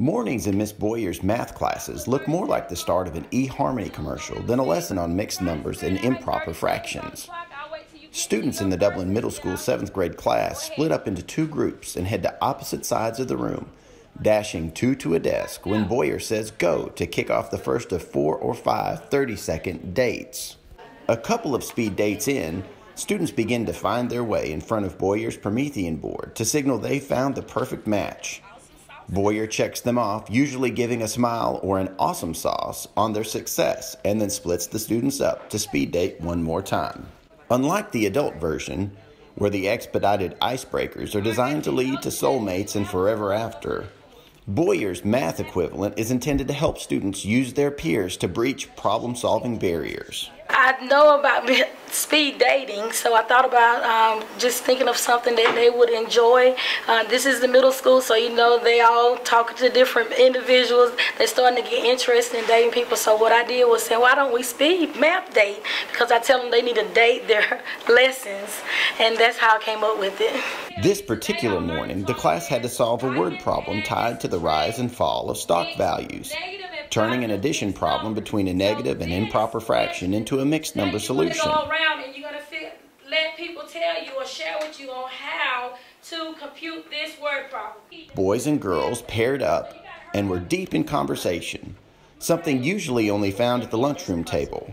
Mornings in Miss Bouyer's math classes look more like the start of an eHarmony commercial than a lesson on mixed numbers and improper fractions. Students in the Dublin Middle School 7th grade class split up into two groups and head to opposite sides of the room, dashing two to a desk when Bouyer says go to kick off the first of four or five 30 second dates. A couple of speed dates in, students begin to find their way in front of Bouyer's Promethean board to signal they found the perfect match. Bouyer checks them off, usually giving a smile or an awesome sauce on their success, and then splits the students up to speed date one more time. Unlike the adult version, where the expedited icebreakers are designed to lead to soulmates and forever after, Bouyer's math equivalent is intended to help students use their peers to breach problem solving barriers. I know about speed dating, so I thought about um, just thinking of something that they would enjoy. Uh, this is the middle school, so you know they all talking to different individuals. They're starting to get interested in dating people. So what I did was say, why don't we speed math date? Because I tell them they need to date their lessons, and that's how I came up with it. This particular morning, the class had to solve a word problem tied to the rise and fall of stock values turning an addition problem between a negative and improper fraction into a mixed number solution. Go around and you're going to let people tell you or share with you on how to compute this word problem. Boys and girls paired up and were deep in conversation, something usually only found at the lunchroom table.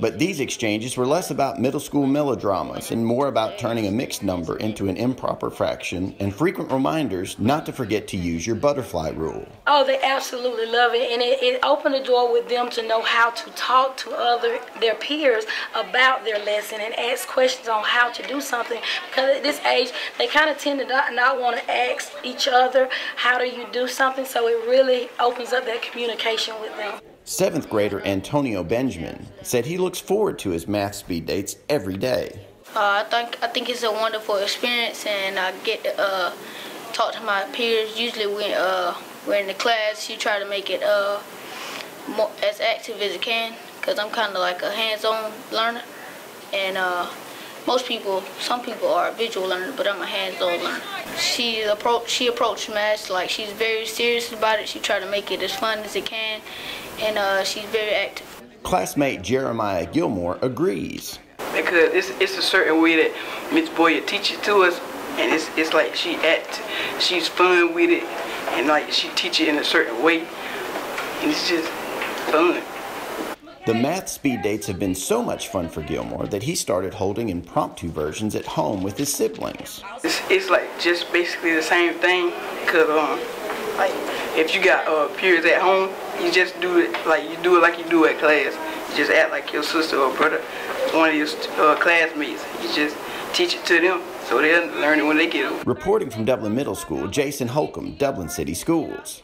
But these exchanges were less about middle school melodramas and more about turning a mixed number into an improper fraction and frequent reminders not to forget to use your butterfly rule. Oh, they absolutely love it. And it, it opened the door with them to know how to talk to other their peers about their lesson and ask questions on how to do something. Because at this age, they kind of tend to not, not want to ask each other, how do you do something? So it really opens up that communication with them. Seventh grader Antonio Benjamin said he looks forward to his math speed dates every day. Uh, I think I think it's a wonderful experience, and I get to uh, talk to my peers. Usually, when uh, we're in the class, you try to make it uh, more, as active as you can, because I'm kind of like a hands-on learner, and uh, most people, some people are visual learner, but I'm a hands-on learner. She approach she approached math like she's very serious about it. She tried to make it as fun as it can, and uh, she's very active. Classmate Jeremiah Gilmore agrees. Because it's, it's a certain way that Miss Bouyer teaches to us, and it's, it's like she act, she's fun with it, and like she teach it in a certain way, and it's just fun. The math speed dates have been so much fun for Gilmore that he started holding impromptu versions at home with his siblings. It's, it's like just basically the same thing, because um, like if you got uh, peers at home, you just do it like you do it like you do at class. You just act like your sister or brother, one of your uh, classmates. You just teach it to them so they'll learn it when they get. Reporting from Dublin Middle School, Jason Halcombe, Dublin City Schools.